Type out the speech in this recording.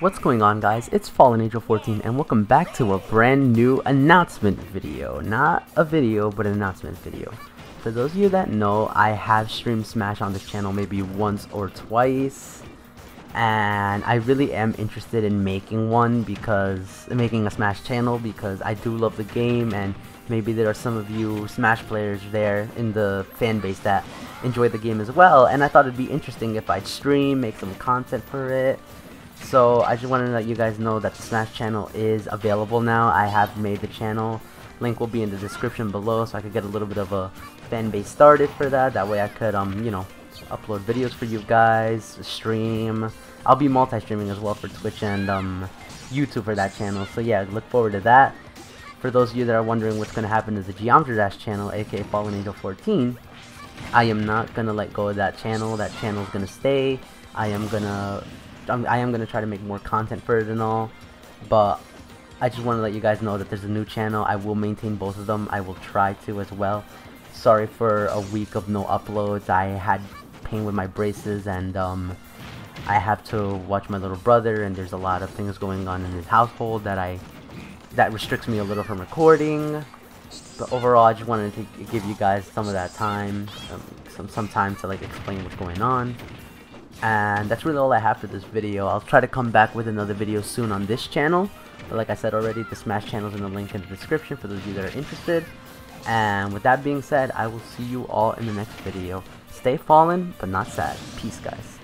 What's going on guys, it's Fallen Angel 14 and welcome back to a brand new announcement video. Not a video, but an announcement video. For those of you that know, I have streamed Smash on this channel maybe once or twice. And I really am interested in making one because, making a Smash channel because I do love the game and maybe there are some of you Smash players there in the fan base that enjoy the game as well. And I thought it'd be interesting if I'd stream, make some content for it so I just wanted to let you guys know that the Smash channel is available now. I have made the channel. Link will be in the description below so I could get a little bit of a fan base started for that. That way I could, um, you know, upload videos for you guys, stream. I'll be multi-streaming as well for Twitch and um, YouTube for that channel. So yeah, look forward to that. For those of you that are wondering what's going to happen to the Geometry Dash channel, aka Fallen Angel 14, I am not going to let go of that channel. That channel is going to stay. I am going to I'm, I am going to try to make more content for it and all, but I just want to let you guys know that there's a new channel. I will maintain both of them. I will try to as well. Sorry for a week of no uploads. I had pain with my braces and um, I have to watch my little brother and there's a lot of things going on in his household that I that restricts me a little from recording. But overall, I just wanted to give you guys some of that time, um, some some time to like explain what's going on. And that's really all I have for this video. I'll try to come back with another video soon on this channel. But like I said already, the Smash channel is in the link in the description for those of you that are interested. And with that being said, I will see you all in the next video. Stay fallen, but not sad. Peace, guys.